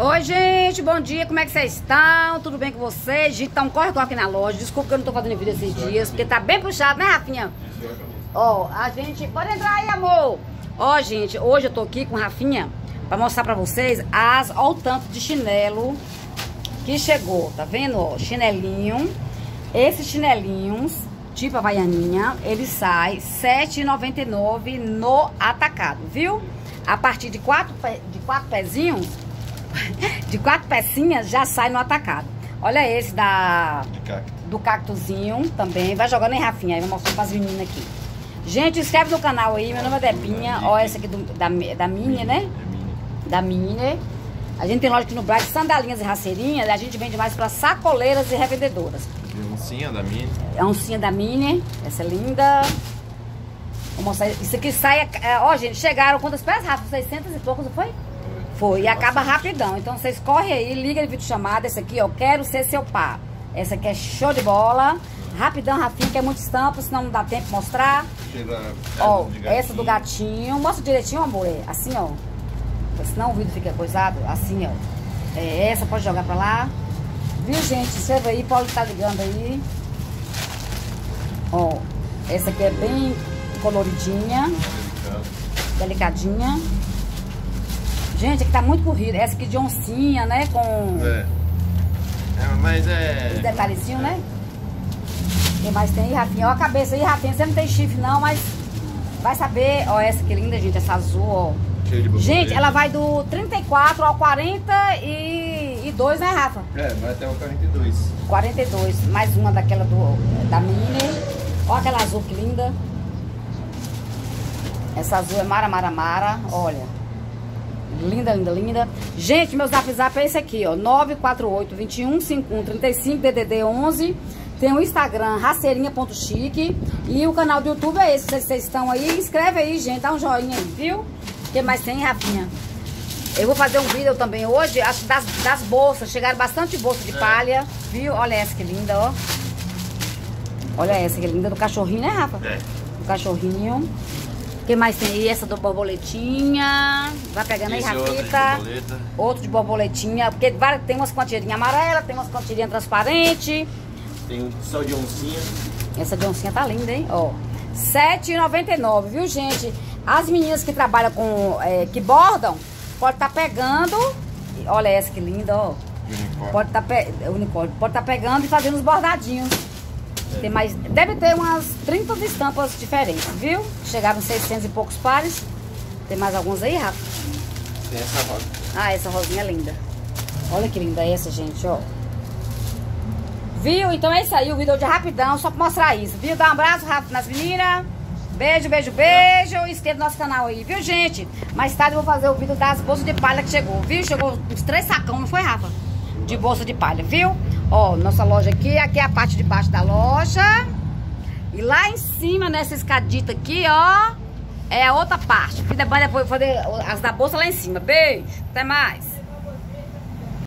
Oi, gente, bom dia, como é que vocês estão? Tudo bem com vocês? Gente, tá um corre-corre aqui na loja. Desculpa que eu não tô fazendo vídeo esses dias, porque tá bem puxado, né, Rafinha? Ó, a gente... Pode entrar aí, amor! Ó, gente, hoje eu tô aqui com Rafinha pra mostrar pra vocês as... Ó o tanto de chinelo que chegou, tá vendo? Ó, chinelinho. Esses chinelinhos, tipo a Havaianinha, ele sai R$7,99 no atacado, viu? A partir de quatro, de quatro pezinhos de quatro pecinhas já sai no atacado. Olha esse da do cactuzinho também. Vai jogando em Rafinha, aí vou mostrar para as meninas aqui. Gente, inscreve no canal aí, meu nome é Debinha. Ó, essa aqui do, da, da Mini, né? Da Mini. A gente tem loja aqui no Braga, sandalinhas e raceirinhas. A gente vende mais para sacoleiras e revendedoras. A oncinha da Mini. A oncinha da Mini. Essa é linda. Vou mostrar. Isso aqui sai... É, ó, gente, chegaram quantas peças, Rafa? 600 e poucos, não foi? Foi, e acaba rapidão. Então vocês correm aí, liga de vídeo chamada. Esse aqui, ó, quero ser seu par. Essa aqui é show de bola. Rapidão, Rafinha, que é muito estampa, senão não dá tempo de mostrar. Ó, essa do gatinho. Mostra direitinho, amor. É assim, ó. Senão o vídeo fica coisado. Assim, ó. É essa, pode jogar pra lá. Viu, gente? Escreva aí, pode estar tá ligando aí. Ó, essa aqui é bem coloridinha. Delicadinha. Gente, aqui tá muito corrida. Essa aqui de oncinha, né? Com... É. é mas é... Os detalhezinhos, né? Quem mais tem aí, Rafinha? Ó a cabeça aí, Rafinha. Você não tem chifre, não, mas... Vai saber... Ó, essa que linda, gente. Essa azul, ó. Gente, ela vai do 34 ao 42, né, Rafa? É, vai até o 42. 42. Mais uma daquela do, da Mini. Ó aquela azul que linda. Essa azul é Mara Mara Mara. Olha. Linda, linda, linda. Gente, meu zap zap é esse aqui, ó. 948 21 51 35 DDD 11. Tem o Instagram, raceirinha.chique. E o canal do YouTube é esse. Vocês, vocês estão aí, inscreve aí, gente. Dá um joinha aí, viu? O que mais tem, Rafinha? Eu vou fazer um vídeo também hoje, das, das bolsas. Chegaram bastante bolsa de é. palha, viu? Olha essa que linda, ó. Olha essa que linda do cachorrinho, né, Rafa? É. Do cachorrinho que mais tem aí? Essa do borboletinha. Vai pegando Esse aí, Rafita. Outro, outro de borboletinha. Porque tem umas quantidinhas amarelas, tem umas quantidinhas transparentes. Tem um só de oncinha. Essa de oncinha tá linda, hein? Ó. R$7,99, viu, gente? As meninas que trabalham com... É, que bordam, pode estar tá pegando... Olha essa que linda, ó. Unicórnio. Pode estar tá pe... Unicórnio. Pode estar tá pegando e fazendo os bordadinhos. Tem mais, deve ter umas 30 estampas diferentes, viu? Chegaram 600 e poucos pares. Tem mais alguns aí, Rafa? Tem essa rosa. Ah, essa rosinha é linda. Olha que linda essa, gente, ó. Viu? Então é isso aí, o vídeo de rapidão, só pra mostrar isso, viu? Dá um abraço, Rafa, nas meninas. Beijo, beijo, beijo. Inscreva no nosso canal aí, viu, gente? Mais tarde eu vou fazer o vídeo das bolsas de palha que chegou, viu? Chegou uns três sacão, não foi, Rafa? De bolsa de palha, viu? Ó, nossa loja aqui, aqui é a parte de baixo da loja. E lá em cima, nessa escadita aqui, ó, é a outra parte. Da banda, vou fazer as da bolsa lá em cima. Beijo, até mais.